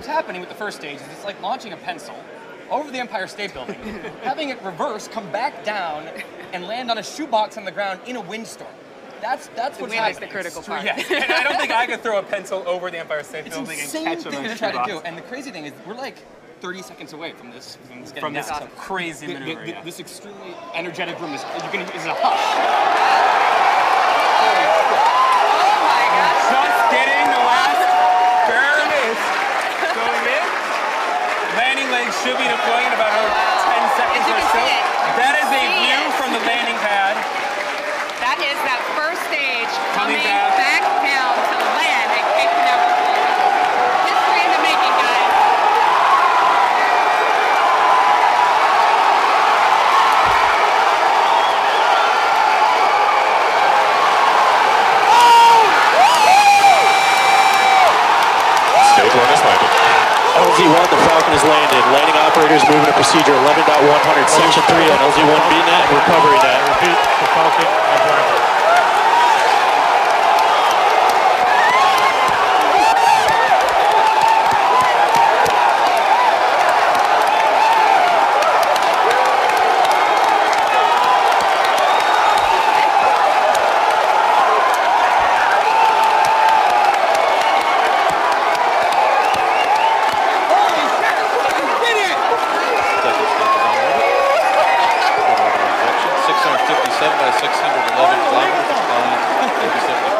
what's happening with the first stage is it's like launching a pencil over the Empire State Building, having it reverse, come back down, and land on a shoebox on the ground in a windstorm. That's that's The what's wind is the critical part. Yes, and I don't think I could throw a pencil over the Empire State It's Building and insane catch thing him to in try to do. shoebox. And the crazy thing is, we're like 30 seconds away from this from this getting From this down. crazy The- the- the- yeah. This extremely energetic room is you can is a hush. Landing legs should be deploying in about another 10 seconds or so. That is a view it. from the landing pad. That is that first stage Coming coming back. back down to land and kicking out. History in the making, guys. Stage one is landed. LZ1, the Falcon is landed. Operators moving to procedure 11.100, section 3 on LZ1 BNet and recovery net. Repeat, the Falcon 657 by 611 kilometers,